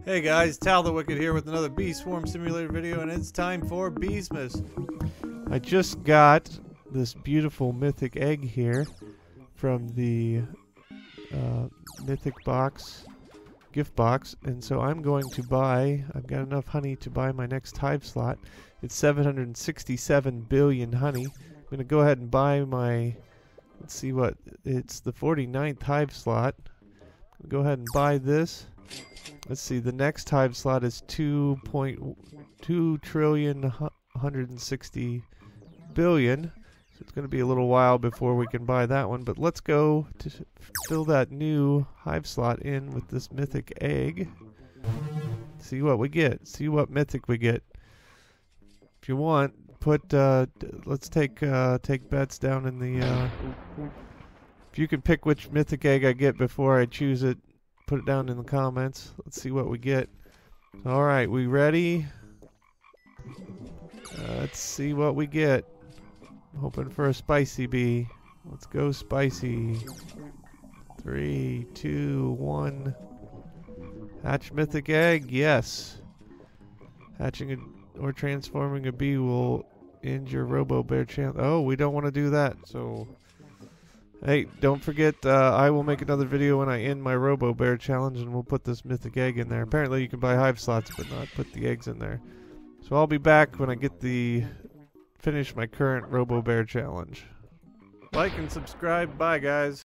Hey guys, Tal the Wicked here with another Bee Swarm Simulator video, and it's time for Beesmas. I just got this beautiful mythic egg here from the uh, mythic box, gift box, and so I'm going to buy, I've got enough honey to buy my next hive slot. It's 767 billion honey. I'm going to go ahead and buy my, let's see what, it's the 49th hive slot. Go ahead and buy this. Let's see, the next hive slot is 2.2 trillion 160 billion. So it's going to be a little while before we can buy that one, but let's go to fill that new hive slot in with this mythic egg. See what we get. See what mythic we get. If you want, put uh, let's take uh, take bets down in the uh, if you can pick which mythic egg I get before I choose it, put it down in the comments. Let's see what we get. All right, we ready? Uh, let's see what we get. Hoping for a spicy bee. Let's go spicy. Three, two, one. Hatch mythic egg. Yes. Hatching a, or transforming a bee will your Robo Bear chance. Oh, we don't want to do that. So Hey, don't forget, uh, I will make another video when I end my Robo Bear challenge, and we'll put this mythic egg in there. Apparently, you can buy hive slots, but not put the eggs in there. So I'll be back when I get the finish my current Robo Bear challenge. Like and subscribe. Bye, guys.